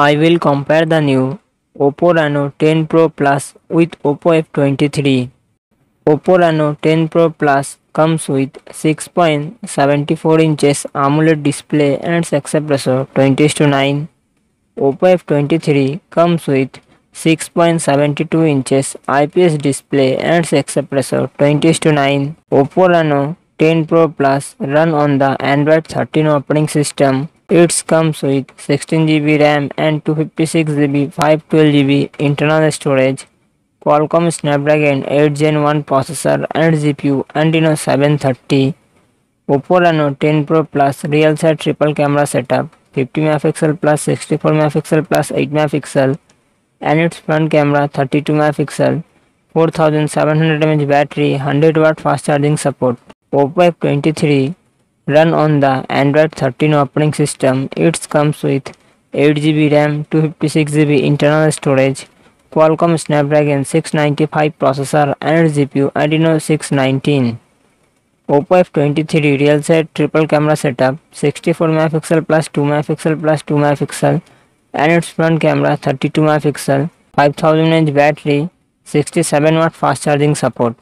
I will compare the new Oppo Reno 10 Pro Plus with Oppo F23. Oppo Reno 10 Pro Plus comes with 6.74 inches AMOLED display and aspect ratio 20:9. Oppo F23 comes with 6.72 inches IPS display and aspect ratio 20:9. Oppo Reno 10 Pro Plus run on the Android 13 operating system it comes with 16GB RAM and 256GB 512GB internal storage, Qualcomm Snapdragon 8 Gen 1 processor and GPU Adreno 730, Oppo Reno 10 Pro Plus real triple camera setup 50 MP plus 64 MP plus 8 MP and its front camera 32 MP 4700 mAh battery 100 watt fast charging support. Oppo F23 run on the Android 13 operating system. It comes with 8GB RAM, 256GB internal storage, Qualcomm Snapdragon 695 processor and GPU Adreno 619. Oppo F23 real set triple camera setup 64 MP plus 2 MP plus 2 MP and its front camera 32 MP 5000 mAh battery 67 watt fast charging support